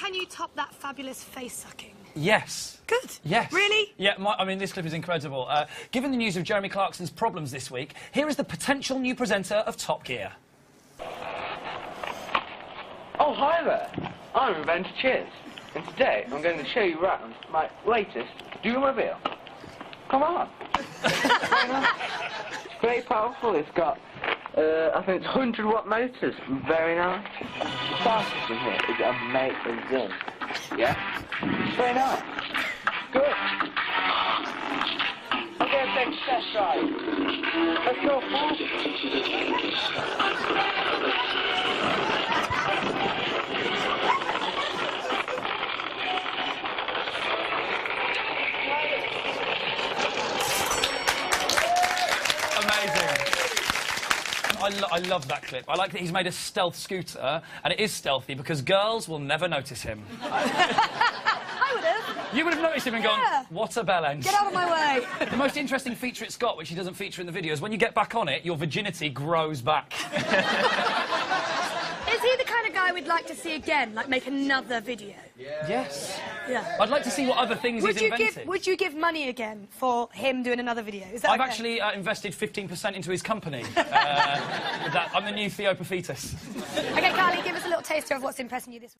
can you top that fabulous face sucking? Yes. Good. Yes. Really? Yeah, my, I mean, this clip is incredible. Uh, given the news of Jeremy Clarkson's problems this week, here is the potential new presenter of Top Gear. Oh, hi there. I'm Inventor Cheers, and today I'm going to show you around my latest Duomobile. Come on. it's very powerful. It's got, uh, I think it's 100 watt motors. Very nice. Fastest in here is amazing. Yeah? It's very nice. Good. To take a test drive. Let's go. I, lo- I love that clip. I like that he's made a stealth scooter, and it is stealthy because girls will never notice him. I would have. You would have noticed him and Yeah. gone, what a bell end. Get out of my way. The most interesting feature it's got, which he doesn't feature in the video, is when you get back on it, your virginity grows back. Is he the kind of guy we'd like to see again? Like make another video? yes. Yeah. I'd like to see what other things Would he's you invented. give Would you give money again for him doing another video? Is that I've okay? actually uh, invested 15% into his company. Uh, that, I'm the new Theo Paphitis. Okay, Carly, give us a little taster of what's impressing you this week.